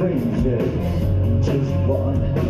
crazy. Just one.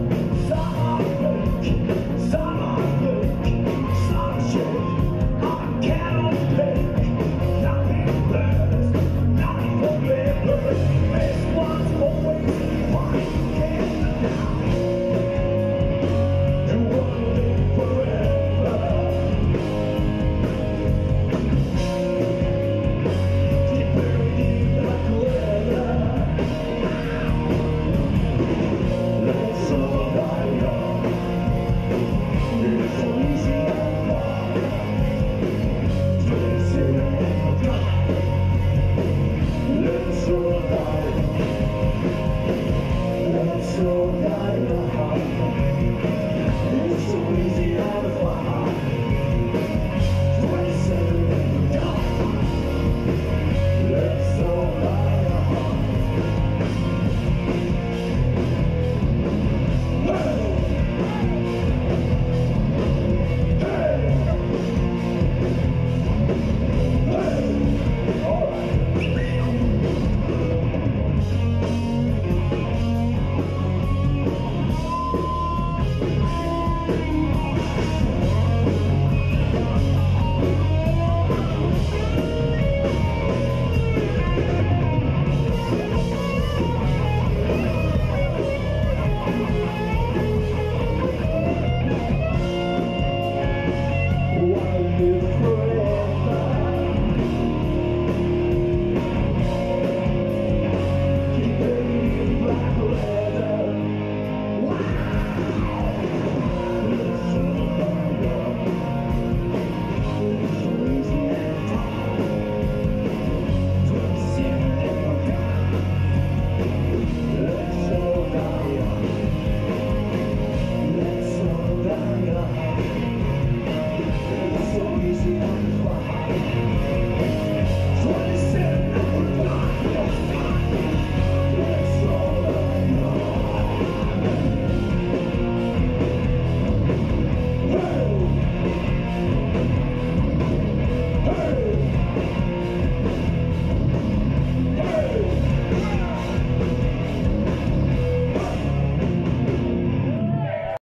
so high, high. It's so easy,